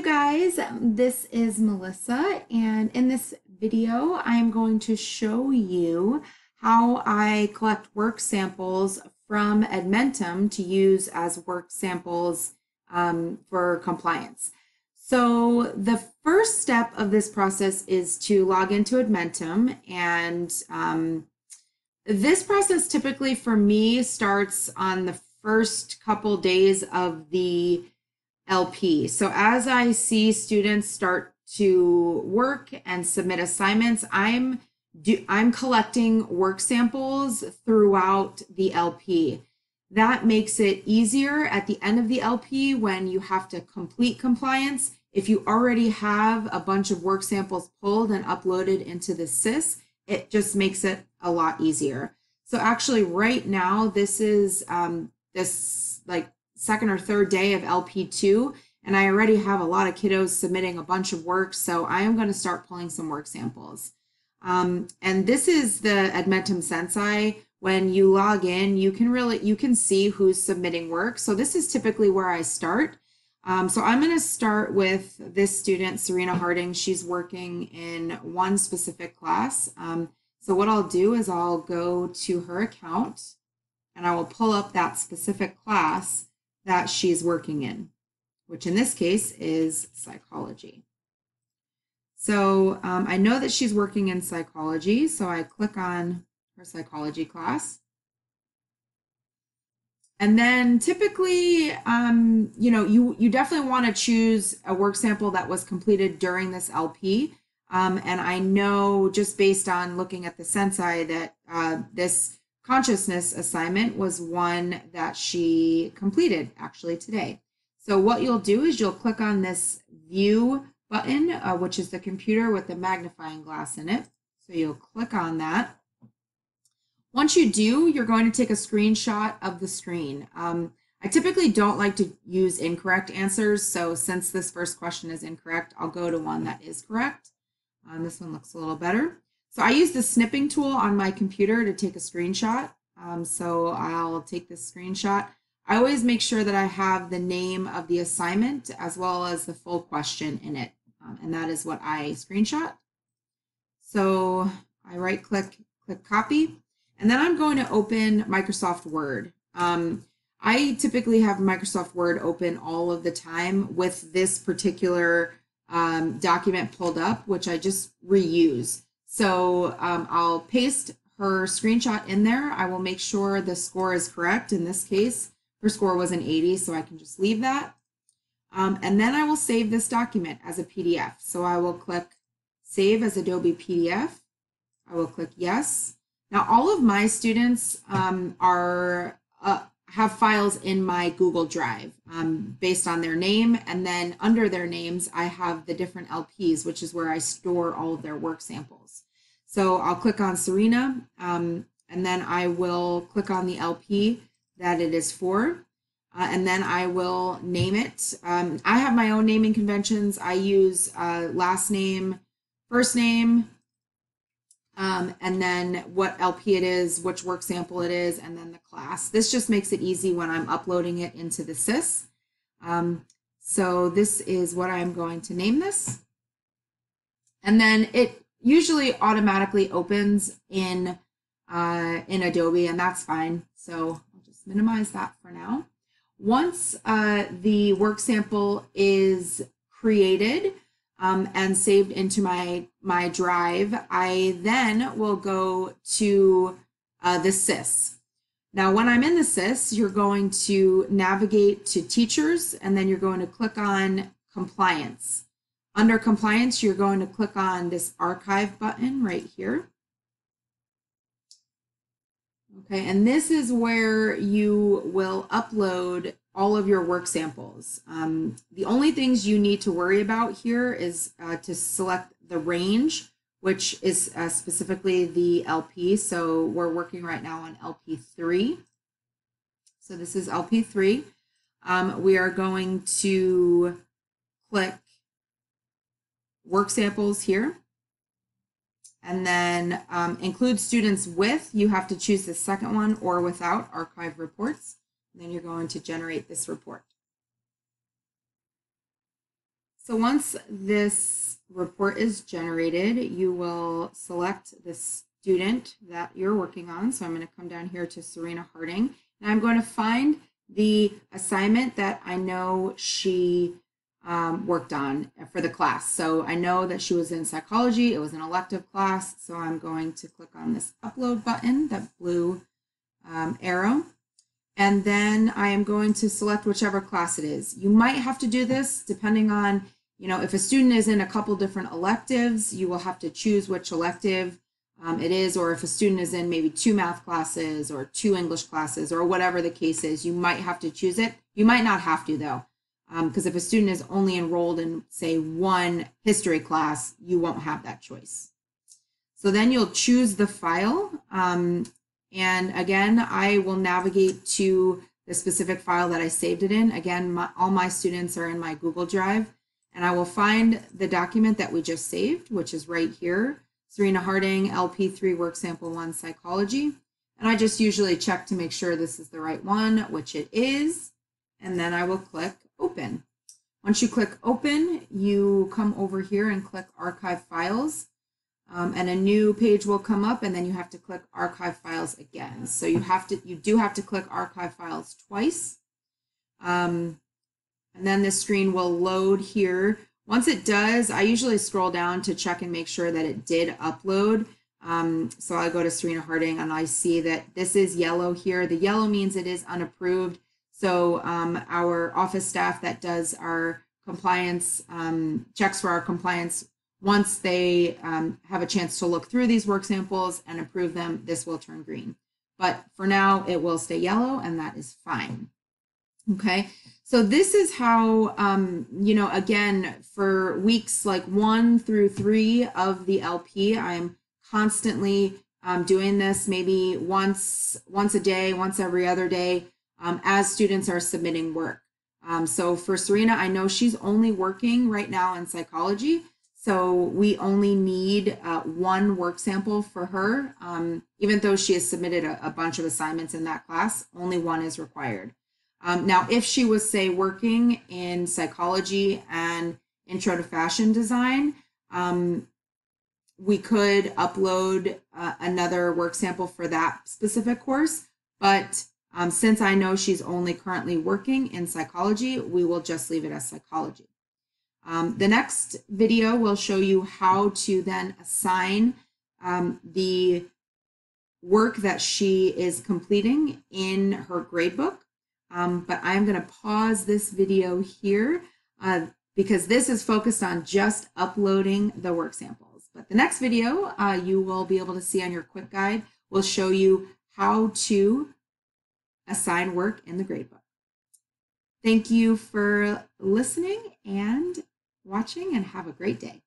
you guys, this is Melissa and in this video I'm going to show you how I collect work samples from Edmentum to use as work samples um, for compliance. So the first step of this process is to log into Edmentum and um, this process typically for me starts on the first couple days of the LP. So as I see students start to work and submit assignments, I'm do, I'm collecting work samples throughout the LP. That makes it easier at the end of the LP when you have to complete compliance. If you already have a bunch of work samples pulled and uploaded into the SIS, it just makes it a lot easier. So actually right now, this is um, this like second or third day of LP2, and I already have a lot of kiddos submitting a bunch of work, so I am going to start pulling some work samples. Um, and this is the Edmentum Sensei. When you log in, you can really, you can see who's submitting work. So this is typically where I start. Um, so I'm going to start with this student, Serena Harding. She's working in one specific class. Um, so what I'll do is I'll go to her account and I will pull up that specific class that she's working in, which in this case is psychology. So um, I know that she's working in psychology, so I click on her psychology class. And then typically, um, you know, you, you definitely want to choose a work sample that was completed during this LP. Um, and I know just based on looking at the Sensei that uh, this consciousness assignment was one that she completed actually today. So what you'll do is you'll click on this view button, uh, which is the computer with the magnifying glass in it. So you'll click on that. Once you do, you're going to take a screenshot of the screen. Um, I typically don't like to use incorrect answers. So since this first question is incorrect, I'll go to one that is correct. Um, this one looks a little better. So I use the snipping tool on my computer to take a screenshot. Um, so I'll take this screenshot. I always make sure that I have the name of the assignment as well as the full question in it. Um, and that is what I screenshot. So I right click, click copy, and then I'm going to open Microsoft Word. Um, I typically have Microsoft Word open all of the time with this particular um, document pulled up, which I just reuse. So um, I'll paste her screenshot in there. I will make sure the score is correct. In this case, her score was an 80, so I can just leave that. Um, and then I will save this document as a PDF. So I will click Save as Adobe PDF. I will click Yes. Now, all of my students um, are uh, have files in my Google Drive um, based on their name. And then under their names, I have the different LPs, which is where I store all of their work samples. So I'll click on Serena, um, and then I will click on the LP that it is for. Uh, and then I will name it. Um, I have my own naming conventions. I use uh, last name, first name, um, and then what LP it is, which work sample it is, and then the class. This just makes it easy when I'm uploading it into the SIS. Um, so this is what I'm going to name this. And then it usually automatically opens in, uh, in Adobe, and that's fine. So I'll just minimize that for now. Once uh, the work sample is created, um, and saved into my, my drive, I then will go to uh, the SIS. Now, when I'm in the SIS, you're going to navigate to teachers, and then you're going to click on compliance. Under compliance, you're going to click on this archive button right here. Okay, and this is where you will upload all of your work samples. Um, the only things you need to worry about here is uh, to select the range, which is uh, specifically the LP. So we're working right now on LP3. So this is LP3. Um, we are going to click work samples here. And then um, include students with, you have to choose the second one or without archive reports. Then you're going to generate this report. So once this report is generated, you will select the student that you're working on. So I'm going to come down here to Serena Harding and I'm going to find the assignment that I know she um, worked on for the class. So I know that she was in psychology. It was an elective class. So I'm going to click on this upload button, that blue um, arrow. And then I am going to select whichever class it is. You might have to do this depending on, you know, if a student is in a couple different electives, you will have to choose which elective um, it is, or if a student is in maybe two math classes or two English classes or whatever the case is, you might have to choose it. You might not have to though because um, if a student is only enrolled in say one history class, you won't have that choice. So then you'll choose the file. Um, and again, I will navigate to the specific file that I saved it in. Again, my, all my students are in my Google Drive and I will find the document that we just saved, which is right here, Serena Harding, LP3 Work Sample 1 Psychology. And I just usually check to make sure this is the right one, which it is. And then I will click open. Once you click open, you come over here and click archive files. Um, and a new page will come up and then you have to click archive files again. So you have to, you do have to click archive files twice. Um, and then this screen will load here. Once it does, I usually scroll down to check and make sure that it did upload. Um, so I go to Serena Harding and I see that this is yellow here. The yellow means it is unapproved. So um, our office staff that does our compliance um, checks for our compliance, once they um, have a chance to look through these work samples and approve them, this will turn green. But for now, it will stay yellow and that is fine. Okay, so this is how, um, you know, again, for weeks like one through three of the LP, I'm constantly um, doing this maybe once, once a day, once every other day, um, as students are submitting work. Um, so for Serena, I know she's only working right now in psychology. So we only need uh, one work sample for her. Um, even though she has submitted a, a, bunch of assignments in that class, only one is required. Um, now, if she was, say, working in psychology and intro to fashion design, um, we could upload uh, another work sample for that specific course. But um, since I know she's only currently working in psychology, we will just leave it as psychology. Um, the next video will show you how to then assign um, the work that she is completing in her gradebook. Um, but I'm going to pause this video here uh, because this is focused on just uploading the work samples. But the next video uh, you will be able to see on your quick guide will show you how to assign work in the gradebook. Thank you for listening and watching and have a great day.